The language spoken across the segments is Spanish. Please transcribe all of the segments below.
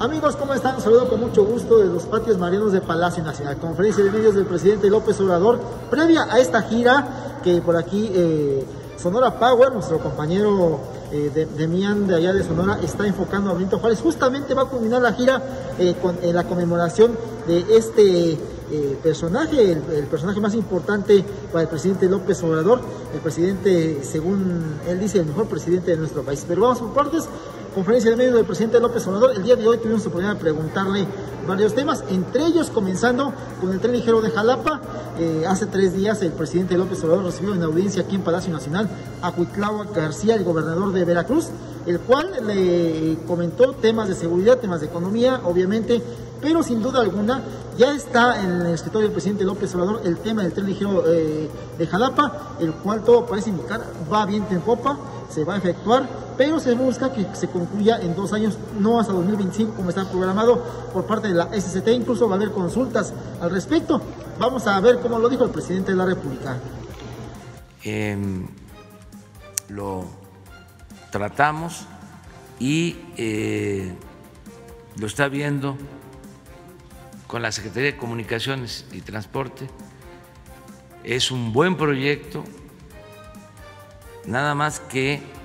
Amigos, ¿cómo están? Saludo con mucho gusto de los patios marinos de Palacio Nacional. Conferencia de medios del presidente López Obrador, previa a esta gira que por aquí eh, Sonora Power, nuestro compañero eh, de, Mian de allá de Sonora, está enfocando a Benito Juárez. Justamente va a culminar la gira eh, con la conmemoración de este personaje, el, el, personaje más importante para el presidente López Obrador, el presidente, según él dice, el mejor presidente de nuestro país. Pero vamos por partes conferencia de medios del presidente López Obrador. El día de hoy tuvimos la oportunidad de preguntarle varios temas, entre ellos comenzando con el tren ligero de Jalapa. Eh, hace tres días el presidente López Obrador recibió en audiencia aquí en Palacio Nacional a Huitlao García, el gobernador de Veracruz, el cual le comentó temas de seguridad, temas de economía, obviamente, pero sin duda alguna ya está en el escritorio del presidente López Obrador el tema del tren ligero eh, de Jalapa, el cual todo parece indicar va bien en popa, se va a efectuar pero se busca que se concluya en dos años, no hasta 2025 como está programado por parte de la SCT, incluso va a haber consultas al respecto. Vamos a ver cómo lo dijo el presidente de la República. Eh, lo tratamos y eh, lo está viendo con la Secretaría de Comunicaciones y Transporte. Es un buen proyecto, nada más que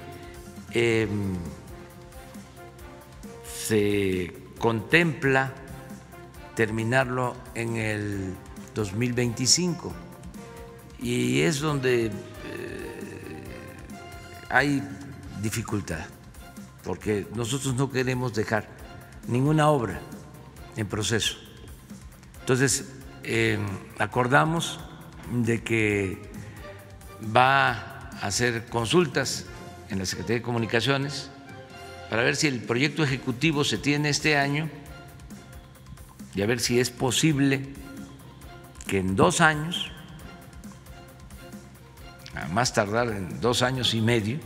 eh, se contempla terminarlo en el 2025 y es donde eh, hay dificultad, porque nosotros no queremos dejar ninguna obra en proceso. Entonces, eh, acordamos de que va a hacer consultas en la Secretaría de Comunicaciones para ver si el proyecto ejecutivo se tiene este año y a ver si es posible que en dos años, a más tardar en dos años y medio,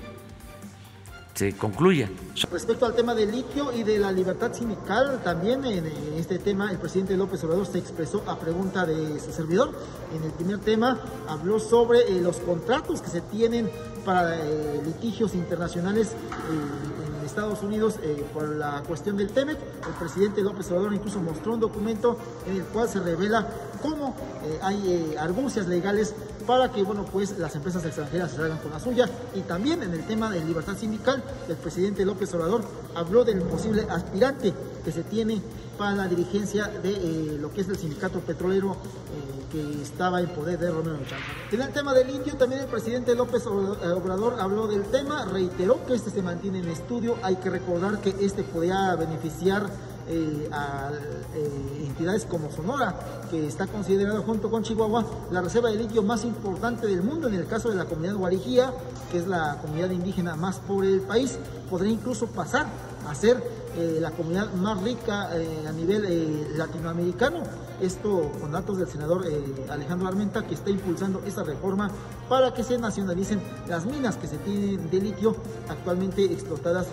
se concluya. Respecto al tema del litio y de la libertad sindical, también en este tema el presidente López Obrador se expresó a pregunta de su servidor. En el primer tema habló sobre eh, los contratos que se tienen para eh, litigios internacionales eh, en Estados Unidos por la cuestión del TEMEC. El presidente López Obrador incluso mostró un documento en el cual se revela cómo hay argucias legales para que bueno, pues, las empresas extranjeras se salgan con la suya. Y también en el tema de libertad sindical, el presidente López Obrador habló del posible aspirante que se tiene para la dirigencia de eh, lo que es el sindicato petrolero eh, que estaba en poder de Romero Chávez. En el tema del indio, también el presidente López Obrador habló del tema, reiteró que este se mantiene en estudio, hay que recordar que este podría beneficiar eh, a eh, entidades como Sonora, que está considerado junto con Chihuahua la reserva de litio más importante del mundo. En el caso de la comunidad Guarijía, que es la comunidad indígena más pobre del país, podría incluso pasar a ser eh, la comunidad más rica a nivel latinoamericano. Esto con datos del senador Alejandro Armenta, que está impulsando esa reforma para que se nacionalicen las minas que se tienen de litio actualmente explotadas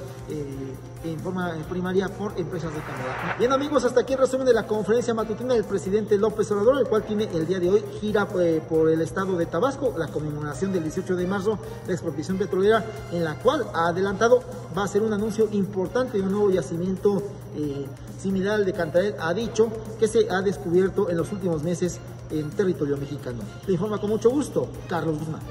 en forma primaria por empresas de Canadá. Bien amigos, hasta aquí el resumen de la conferencia matutina del presidente López Obrador, el cual tiene el día de hoy gira eh, por el estado de Tabasco, la conmemoración del 18 de marzo, la expropiación petrolera, en la cual ha adelantado va a ser un anuncio importante de un nuevo yacimiento eh, similar al de Cantarel. Ha dicho que se ha descubierto en los últimos meses en territorio mexicano. Te informa con mucho gusto Carlos Guzmán.